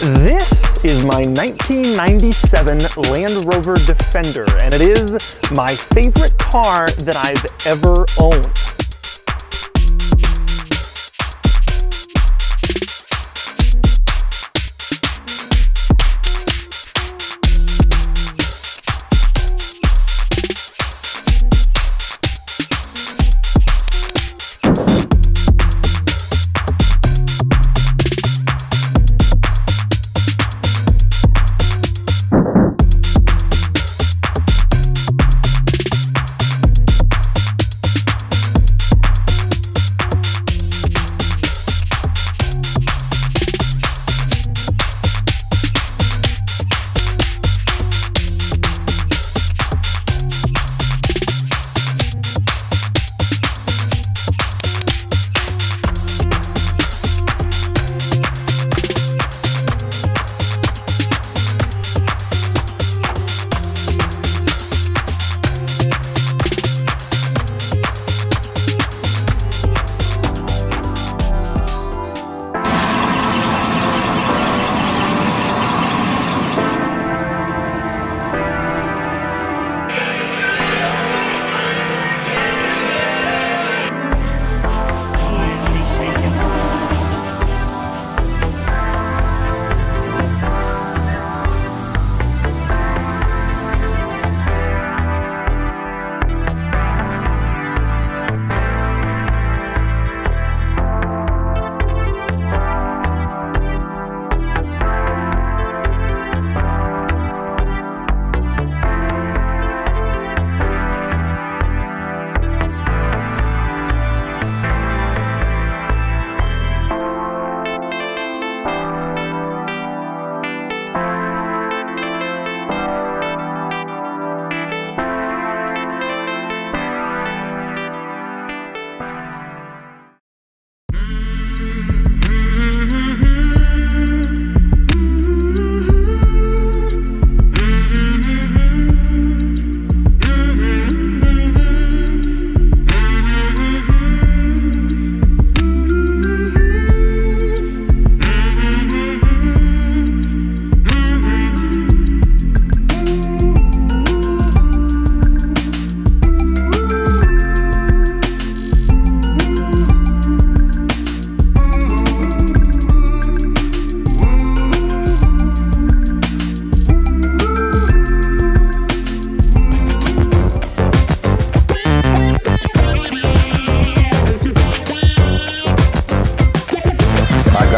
This is my 1997 Land Rover Defender, and it is my favorite car that I've ever owned.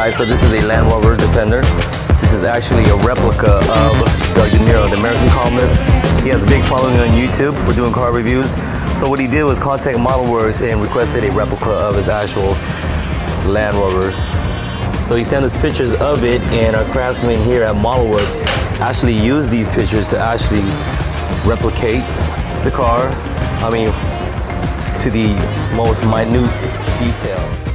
Guys, so this is a Land Rover Defender. This is actually a replica of Doug DeMuro, the American columnist. He has a big following on YouTube for doing car reviews. So what he did was contact Model Works and requested a replica of his actual Land Rover. So he sent us pictures of it and our craftsmen here at Model Works actually used these pictures to actually replicate the car, I mean, to the most minute details.